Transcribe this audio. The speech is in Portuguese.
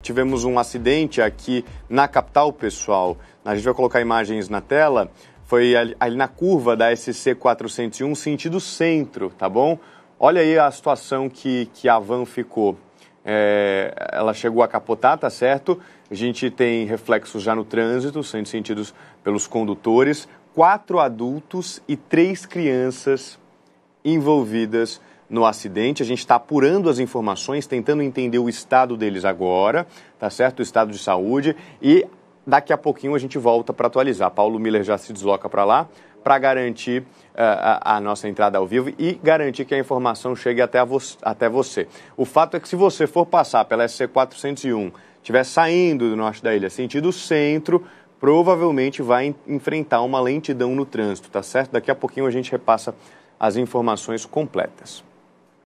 Tivemos um acidente aqui na capital, pessoal. A gente vai colocar imagens na tela. Foi ali, ali na curva da SC 401, sentido centro, tá bom? Olha aí a situação que, que a van ficou. É, ela chegou a capotar, tá certo? A gente tem reflexos já no trânsito, sendo sentidos pelos condutores. Quatro adultos e três crianças envolvidas no acidente. A gente está apurando as informações, tentando entender o estado deles agora, tá certo? O estado de saúde. E daqui a pouquinho a gente volta para atualizar. Paulo Miller já se desloca para lá para garantir uh, a, a, nossa entrada ao vivo e garantir que a informação chegue até, vo até você. O fato é que se você for passar pela SC401, estiver saindo do norte da ilha, sentido centro, provavelmente vai enfrentar uma lentidão no trânsito, tá certo? Daqui a pouquinho a gente repassa as informações completas.